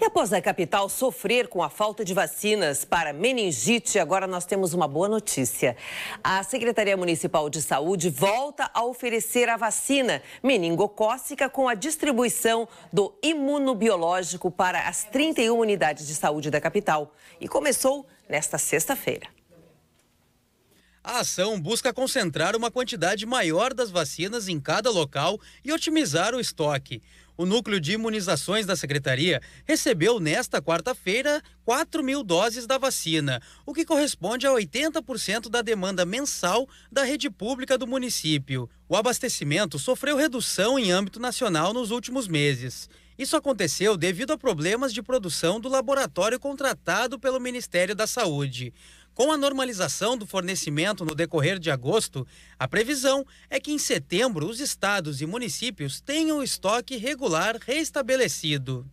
E após a capital sofrer com a falta de vacinas para meningite, agora nós temos uma boa notícia. A Secretaria Municipal de Saúde volta a oferecer a vacina meningocócica com a distribuição do imunobiológico para as 31 unidades de saúde da capital. E começou nesta sexta-feira. A ação busca concentrar uma quantidade maior das vacinas em cada local e otimizar o estoque. O núcleo de imunizações da secretaria recebeu nesta quarta-feira 4 mil doses da vacina, o que corresponde a 80% da demanda mensal da rede pública do município. O abastecimento sofreu redução em âmbito nacional nos últimos meses. Isso aconteceu devido a problemas de produção do laboratório contratado pelo Ministério da Saúde. Com a normalização do fornecimento no decorrer de agosto, a previsão é que em setembro os estados e municípios tenham o estoque regular restabelecido.